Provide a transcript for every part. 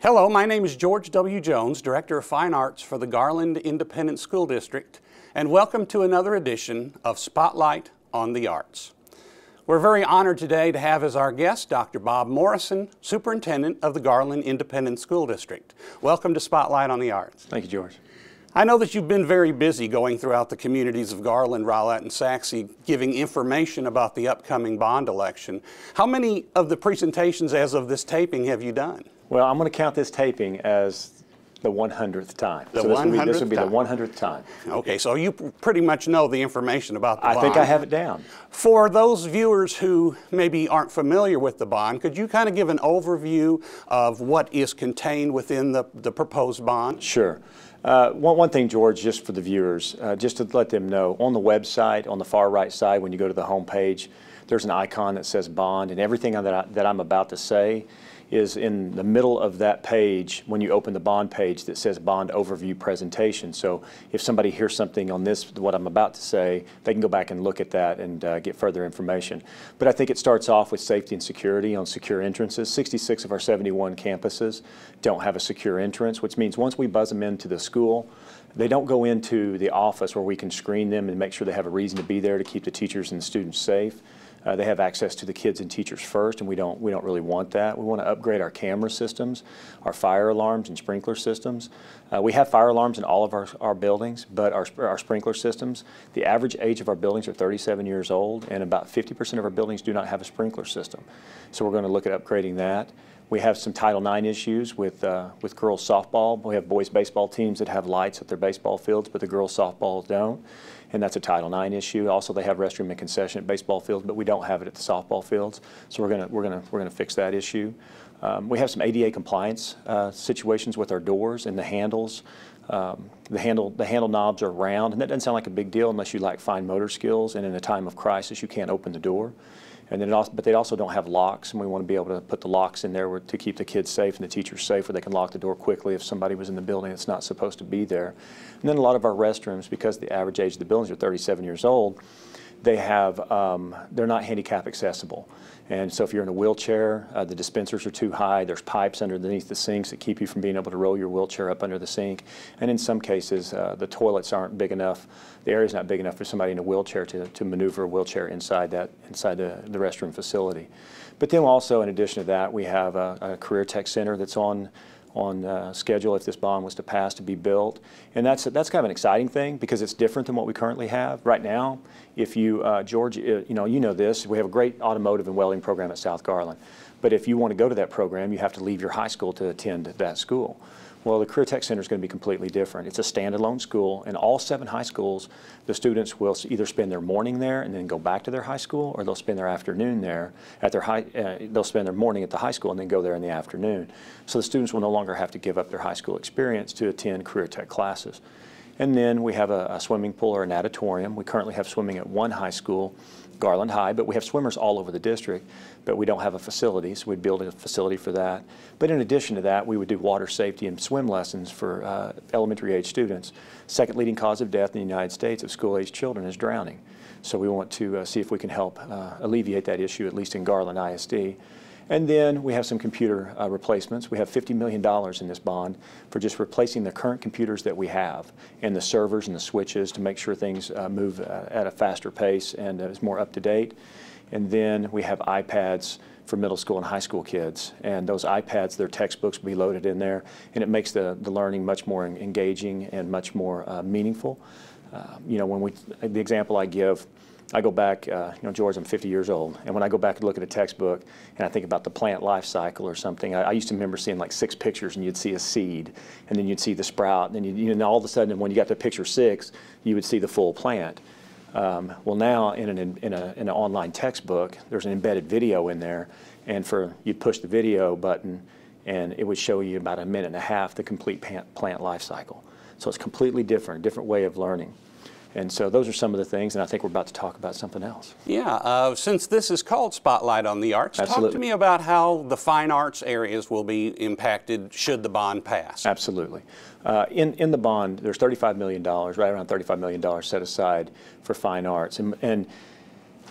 Hello, my name is George W. Jones, Director of Fine Arts for the Garland Independent School District, and welcome to another edition of Spotlight on the Arts. We're very honored today to have as our guest Dr. Bob Morrison, Superintendent of the Garland Independent School District. Welcome to Spotlight on the Arts. Thank you, George. I know that you've been very busy going throughout the communities of Garland, Rowlett, and Sachse giving information about the upcoming bond election. How many of the presentations as of this taping have you done? Well, I'm going to count this taping as the 100th time. The so this will be, this will be the 100th time. Okay, so you pretty much know the information about the I bond. think I have it down. For those viewers who maybe aren't familiar with the bond, could you kind of give an overview of what is contained within the, the proposed bond? Sure. Uh, one, one thing, George, just for the viewers, uh, just to let them know, on the website, on the far right side, when you go to the home page, there's an icon that says bond, and everything that, I, that I'm about to say is in the middle of that page when you open the bond page that says bond overview presentation. So if somebody hears something on this, what I'm about to say, they can go back and look at that and uh, get further information. But I think it starts off with safety and security on secure entrances. 66 of our 71 campuses don't have a secure entrance, which means once we buzz them into the school, they don't go into the office where we can screen them and make sure they have a reason to be there to keep the teachers and the students safe. Uh, they have access to the kids and teachers first, and we don't we don't really want that. We want to upgrade our camera systems, our fire alarms and sprinkler systems. Uh, we have fire alarms in all of our, our buildings, but our, our sprinkler systems, the average age of our buildings are 37 years old, and about 50% of our buildings do not have a sprinkler system. So we're going to look at upgrading that. We have some Title IX issues with, uh, with girls softball. We have boys baseball teams that have lights at their baseball fields, but the girls softball don't. And that's a Title IX issue. Also, they have restroom and concession at baseball fields, but we don't have it at the softball fields. So we're gonna, we're gonna, we're gonna fix that issue. Um, we have some ADA compliance uh, situations with our doors and the handles. Um, the handle the handle knobs are round, and that doesn't sound like a big deal unless you lack fine motor skills. And in a time of crisis, you can't open the door. And then also, but they also don't have locks, and we want to be able to put the locks in there to keep the kids safe and the teachers safe, where they can lock the door quickly if somebody was in the building that's not supposed to be there. And then a lot of our restrooms, because the average age of the buildings are 37 years old, they have um, they're not handicap accessible. And so if you're in a wheelchair, uh, the dispensers are too high. There's pipes underneath the sinks that keep you from being able to roll your wheelchair up under the sink. And in some cases, uh, the toilets aren't big enough. The area's not big enough for somebody in a wheelchair to, to maneuver a wheelchair inside that inside the, the restroom facility. But then also, in addition to that, we have a, a career tech center that's on on uh, schedule if this bond was to pass to be built. And that's, that's kind of an exciting thing because it's different than what we currently have. Right now, if you, uh, George, uh, you know, you know this, we have a great automotive and welding program at South Garland. But if you want to go to that program, you have to leave your high school to attend that school. Well, the Career Tech Center is going to be completely different. It's a standalone school, and all seven high schools, the students will either spend their morning there and then go back to their high school, or they'll spend their afternoon there at their high. Uh, they'll spend their morning at the high school and then go there in the afternoon. So the students will no longer have to give up their high school experience to attend Career Tech classes. And then we have a, a swimming pool or an auditorium. We currently have swimming at one high school, Garland High, but we have swimmers all over the district, but we don't have a facility, so we'd build a facility for that. But in addition to that, we would do water safety and swim lessons for uh, elementary age students. Second leading cause of death in the United States of school-age children is drowning. So we want to uh, see if we can help uh, alleviate that issue, at least in Garland ISD. And then we have some computer uh, replacements. We have $50 million in this bond for just replacing the current computers that we have and the servers and the switches to make sure things uh, move uh, at a faster pace and is more up to date. And then we have iPads for middle school and high school kids. And those iPads, their textbooks will be loaded in there, and it makes the, the learning much more engaging and much more uh, meaningful. Uh, you know, when we, the example I give, I go back, uh, you know, George, I'm 50 years old, and when I go back and look at a textbook and I think about the plant life cycle or something, I, I used to remember seeing like six pictures and you'd see a seed, and then you'd see the sprout, and then you, you know, all of a sudden when you got to picture six, you would see the full plant. Um, well, now in an, in, a, in an online textbook, there's an embedded video in there, and for you'd push the video button, and it would show you about a minute and a half the complete plant, plant life cycle. So it's completely different, different way of learning. And so those are some of the things, and I think we're about to talk about something else. Yeah, uh, since this is called Spotlight on the Arts, talk to me about how the fine arts areas will be impacted should the bond pass. Absolutely. Uh, in, in the bond, there's $35 million, right around $35 million set aside for fine arts. And, and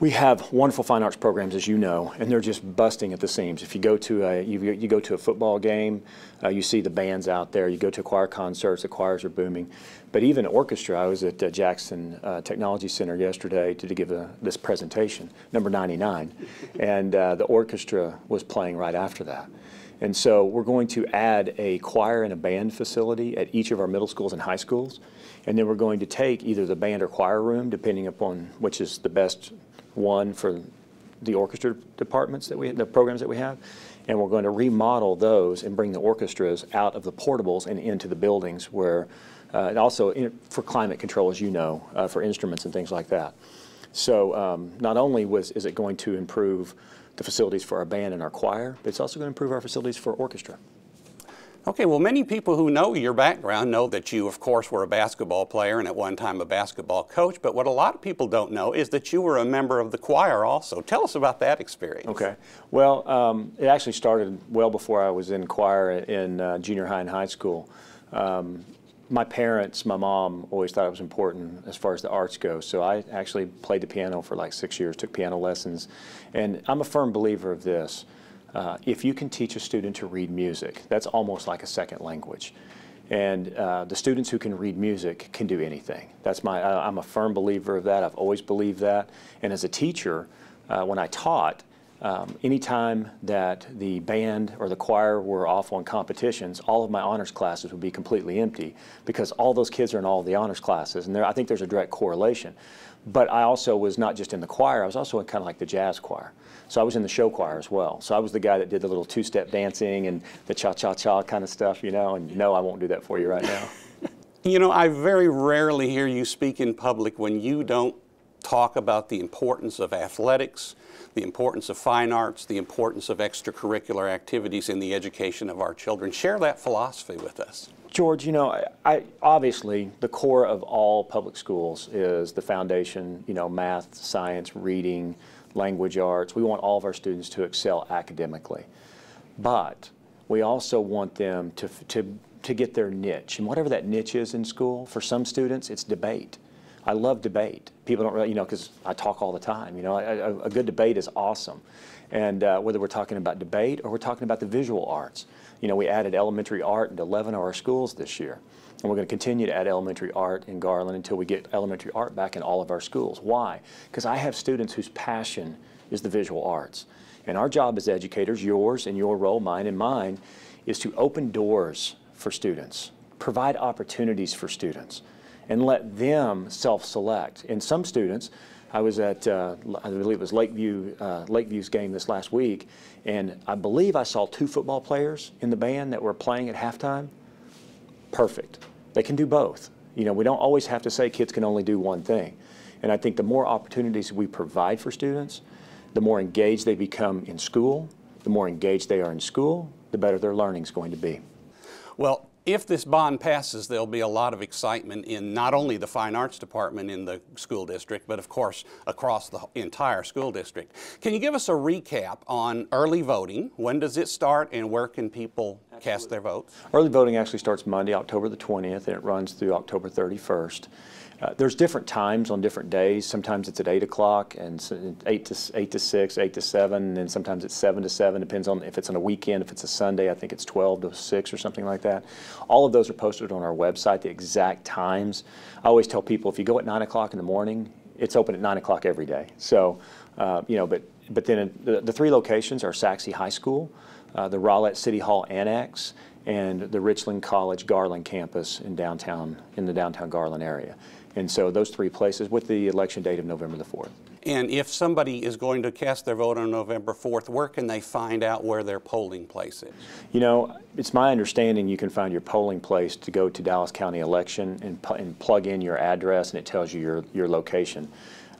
We have wonderful fine arts programs, as you know, and they're just busting at the seams. If you go to a you, you go to a football game, uh, you see the bands out there. You go to choir concerts, the choirs are booming. But even orchestra, I was at uh, Jackson uh, Technology Center yesterday to, to give a, this presentation, number 99, and uh, the orchestra was playing right after that. And so we're going to add a choir and a band facility at each of our middle schools and high schools. And then we're going to take either the band or choir room, depending upon which is the best one for the orchestra departments that we, the programs that we have, and we're going to remodel those and bring the orchestras out of the portables and into the buildings where, uh, and also in, for climate control, as you know, uh, for instruments and things like that. So um, not only was, is it going to improve the facilities for our band and our choir, but it's also going to improve our facilities for orchestra. Okay, well, many people who know your background know that you, of course, were a basketball player and at one time a basketball coach. But what a lot of people don't know is that you were a member of the choir also. Tell us about that experience. Okay. Well, um, it actually started well before I was in choir in uh, junior high and high school. Um, my parents, my mom, always thought it was important as far as the arts go. So I actually played the piano for like six years, took piano lessons. And I'm a firm believer of this. Uh, if you can teach a student to read music, that's almost like a second language. And uh, the students who can read music can do anything. That's my, I, am a firm believer of that. I've always believed that. And as a teacher, uh, when I taught, um, anytime that the band or the choir were off on competitions, all of my honors classes would be completely empty because all those kids are in all the honors classes. And there, I think there's a direct correlation. But I also was not just in the choir, I was also in kind of like the jazz choir. So I was in the show choir as well. So I was the guy that did the little two-step dancing and the cha-cha-cha kind of stuff, you know, and no, I won't do that for you right now. you know, I very rarely hear you speak in public when you don't talk about the importance of athletics, the importance of fine arts, the importance of extracurricular activities in the education of our children. Share that philosophy with us. George, you know, I, I, obviously the core of all public schools is the foundation, you know, math, science, reading, language arts. We want all of our students to excel academically. But we also want them to, to, to get their niche. And whatever that niche is in school, for some students, it's debate. I love debate. People don't really, you know, because I talk all the time. You know, a, a good debate is awesome. And uh, whether we're talking about debate or we're talking about the visual arts. You know, we added elementary art into 11 of our schools this year. And we're going to continue to add elementary art in Garland until we get elementary art back in all of our schools. Why? Because I have students whose passion is the visual arts. And our job as educators, yours and your role, mine and mine, is to open doors for students, provide opportunities for students and let them self-select. And some students, I was at, uh, I believe it was Lakeview, uh, Lakeview's game this last week, and I believe I saw two football players in the band that were playing at halftime. Perfect. They can do both. You know, we don't always have to say kids can only do one thing. And I think the more opportunities we provide for students, the more engaged they become in school, the more engaged they are in school, the better their learning is going to be. Well, if this bond passes, there'll be a lot of excitement in not only the fine arts department in the school district, but of course across the entire school district. Can you give us a recap on early voting? When does it start and where can people Absolutely. cast their votes? Early voting actually starts Monday, October the 20th, and it runs through October 31st. Uh, there's different times on different days. Sometimes it's at 8 o'clock and so 8 to 8 to 6, 8 to 7, and then sometimes it's 7 to 7. Depends on if it's on a weekend. If it's a Sunday, I think it's 12 to 6 or something like that. All of those are posted on our website, the exact times. I always tell people if you go at 9 o'clock in the morning, it's open at 9 o'clock every day. So, uh, you know, but, but then the, the three locations are Sachse High School, uh, the Rowlett City Hall Annex, and the Richland College Garland campus in downtown, in the downtown Garland area. And so those three places with the election date of November the 4th. And if somebody is going to cast their vote on November 4th, where can they find out where their polling place is? You know, it's my understanding you can find your polling place to go to Dallas County election and, and plug in your address and it tells you your, your location.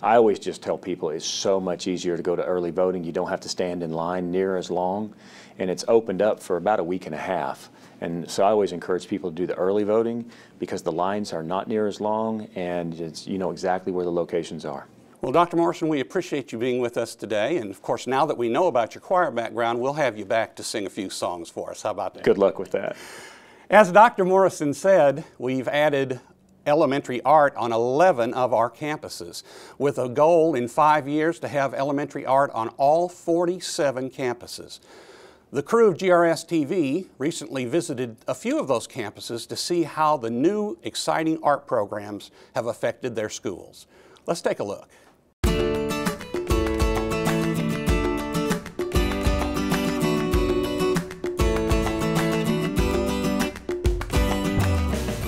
I always just tell people it's so much easier to go to early voting. You don't have to stand in line near as long. And it's opened up for about a week and a half. And so I always encourage people to do the early voting because the lines are not near as long and you know exactly where the locations are. Well, Dr. Morrison, we appreciate you being with us today. And of course, now that we know about your choir background, we'll have you back to sing a few songs for us. How about that? Good luck with that. As Dr. Morrison said, we've added elementary art on 11 of our campuses, with a goal in five years to have elementary art on all 47 campuses. The crew of GRS TV recently visited a few of those campuses to see how the new exciting art programs have affected their schools. Let's take a look.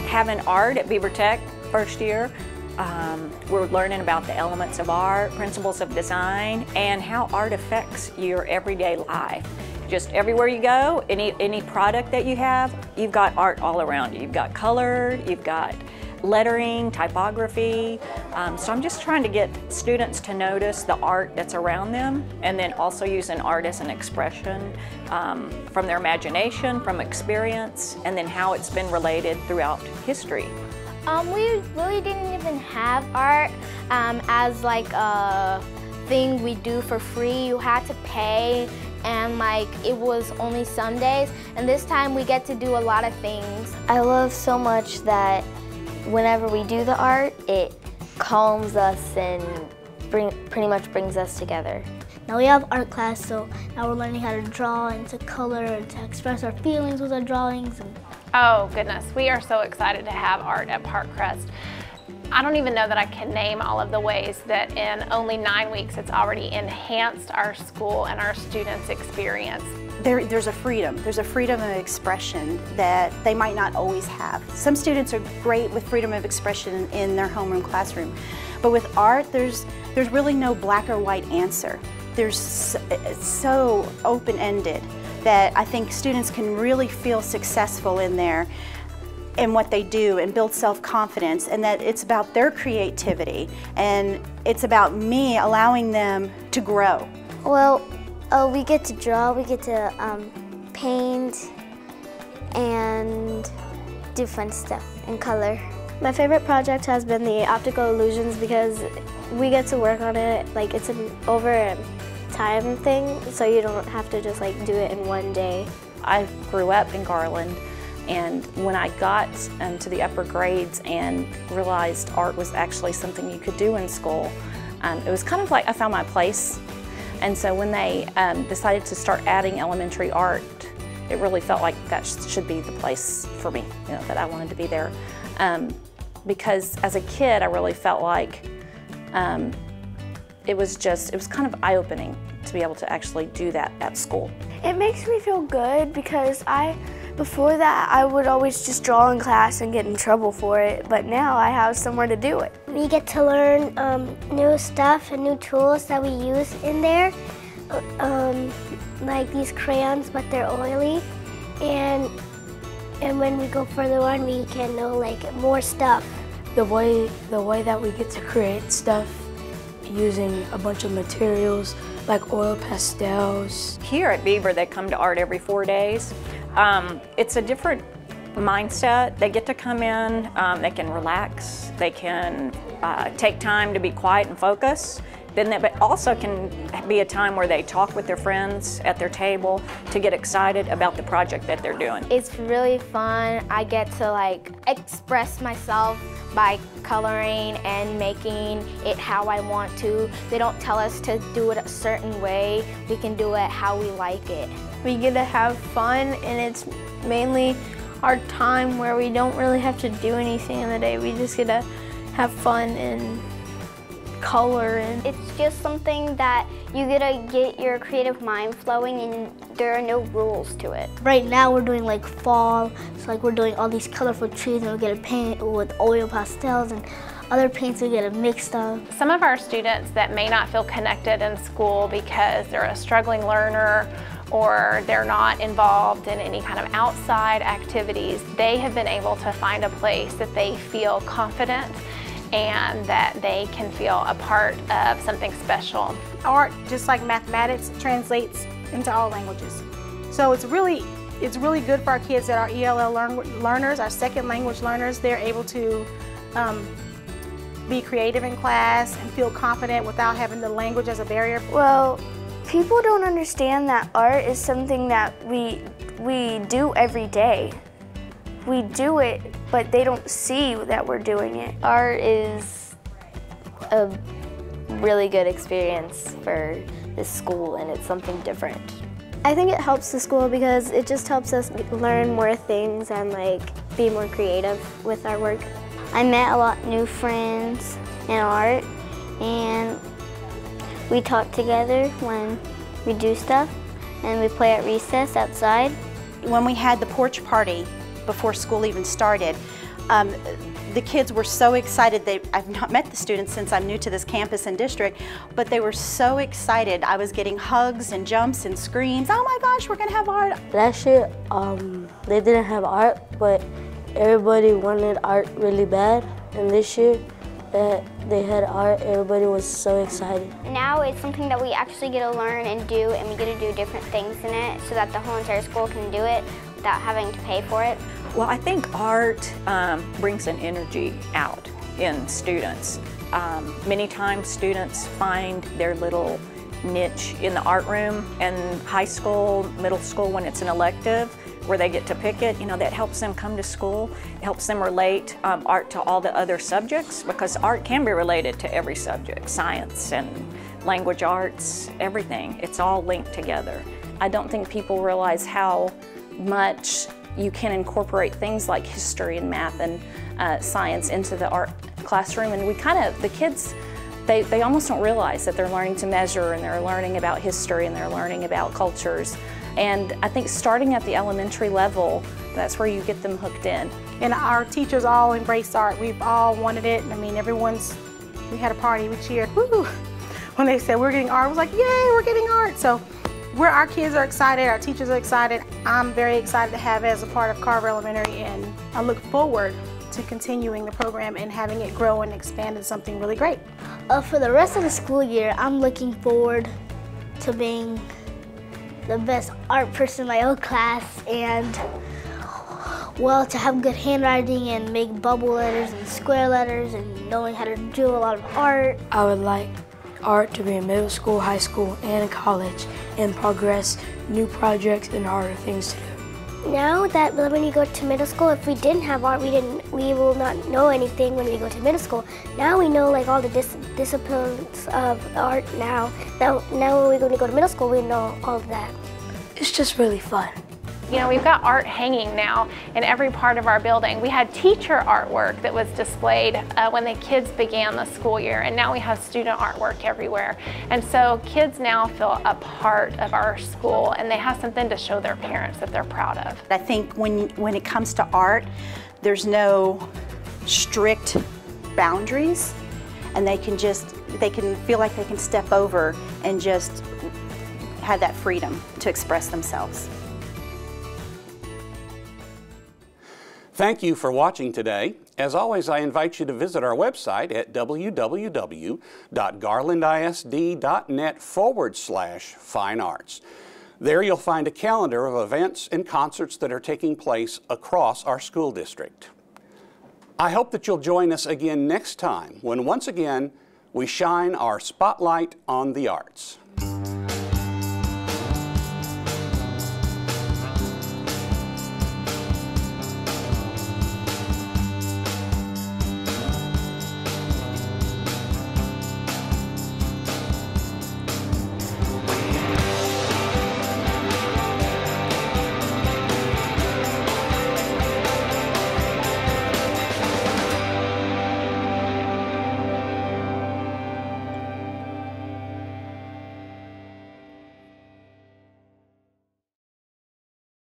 having art at Beaver Tech first year, um, we're learning about the elements of art, principles of design, and how art affects your everyday life. Just everywhere you go, any, any product that you have, you've got art all around you. You've got color, you've got lettering, typography. Um, so I'm just trying to get students to notice the art that's around them and then also use an art as an expression um, from their imagination, from experience, and then how it's been related throughout history. Um, we really didn't even have art um, as like a thing we do for free. You had to pay and like it was only some days and this time we get to do a lot of things. I love so much that whenever we do the art, it calms us and bring, pretty much brings us together. Now we have art class, so now we're learning how to draw and to color and to express our feelings with our drawings. And oh goodness, we are so excited to have art at Parkcrest. I don't even know that I can name all of the ways that in only nine weeks it's already enhanced our school and our students' experience there, there's a freedom. There's a freedom of expression that they might not always have. Some students are great with freedom of expression in their homeroom classroom, but with art, there's, there's really no black or white answer. There's so, so open-ended that I think students can really feel successful in there in what they do and build self-confidence and that it's about their creativity and it's about me allowing them to grow. Well, Oh, we get to draw, we get to um, paint, and do fun stuff and color. My favorite project has been the optical illusions because we get to work on it, like it's an over time thing, so you don't have to just like do it in one day. I grew up in Garland and when I got to the upper grades and realized art was actually something you could do in school, um, it was kind of like I found my place and so when they um, decided to start adding elementary art, it really felt like that should be the place for me, you know, that I wanted to be there. Um, because as a kid, I really felt like um, it was just, it was kind of eye-opening to be able to actually do that at school. It makes me feel good because I before that, I would always just draw in class and get in trouble for it, but now I have somewhere to do it. We get to learn um, new stuff and new tools that we use in there, uh, um, like these crayons, but they're oily. And, and when we go further on, we can know like more stuff. The way, the way that we get to create stuff using a bunch of materials like oil pastels. Here at Beaver, they come to art every four days. Um, it's a different mindset. They get to come in, um, they can relax, they can uh, take time to be quiet and focus. Then they, but also can be a time where they talk with their friends at their table to get excited about the project that they're doing. It's really fun. I get to like express myself by coloring and making it how I want to. They don't tell us to do it a certain way. We can do it how we like it. We get to have fun and it's mainly our time where we don't really have to do anything in the day. We just get to have fun and color and it's just something that you get to get your creative mind flowing and there are no rules to it. Right now we're doing like fall, so like we're doing all these colorful trees and we get to paint with oil pastels and other paints we get to mix up. Some of our students that may not feel connected in school because they're a struggling learner or they're not involved in any kind of outside activities, they have been able to find a place that they feel confident and that they can feel a part of something special. Art, just like mathematics, translates into all languages. So it's really, it's really good for our kids that are ELL learn learners, our second language learners, they're able to um, be creative in class and feel confident without having the language as a barrier. Well, People don't understand that art is something that we, we do every day. We do it, but but they don't see that we're doing it. Art is a really good experience for this school and it's something different. I think it helps the school because it just helps us learn more things and like be more creative with our work. I met a lot of new friends in art and we talk together when we do stuff and we play at recess outside. When we had the porch party before school even started, um, the kids were so excited. They, I've not met the students since I'm new to this campus and district, but they were so excited. I was getting hugs and jumps and screams. Oh my gosh, we're gonna have art. Last year, um, they didn't have art, but everybody wanted art really bad. And this year, that they had art, everybody was so excited. Now it's something that we actually get to learn and do, and we get to do different things in it so that the whole entire school can do it without having to pay for it. Well, I think art um, brings an energy out in students. Um, many times students find their little niche in the art room and high school, middle school when it's an elective where they get to pick it, you know, that helps them come to school, helps them relate um, art to all the other subjects because art can be related to every subject, science and language arts, everything. It's all linked together. I don't think people realize how much you can incorporate things like history and math and uh, science into the art classroom. And we kind of, the kids, they, they almost don't realize that they're learning to measure and they're learning about history and they're learning about cultures. And I think starting at the elementary level, that's where you get them hooked in. And our teachers all embrace art. We've all wanted it. I mean, everyone's, we had a party, we cheered, woo! When they said we're getting art, I was like, yay, we're getting art. So where our kids are excited, our teachers are excited. I'm very excited to have it as a part of Carver Elementary and I look forward to continuing the program and having it grow and expand into something really great. Uh, for the rest of the school year, I'm looking forward to being the best art person in my own class and well, to have good handwriting and make bubble letters and square letters and knowing how to do a lot of art. I would like art to be in middle school, high school, and college and progress new projects and harder things to do. Now that when you go to middle school, if we didn't have art, we didn't, we will not know anything when we go to middle school. Now we know like all the dis disciplines of art now. Now, now when we're going to go to middle school, we know all of that. It's just really fun. You know, we've got art hanging now in every part of our building. We had teacher artwork that was displayed uh, when the kids began the school year, and now we have student artwork everywhere. And so kids now feel a part of our school, and they have something to show their parents that they're proud of. I think when, when it comes to art, there's no strict boundaries, and they can just, they can feel like they can step over and just have that freedom to express themselves. Thank you for watching today. As always, I invite you to visit our website at www.garlandisd.net forward slash fine arts. There you'll find a calendar of events and concerts that are taking place across our school district. I hope that you'll join us again next time when once again we shine our spotlight on the arts.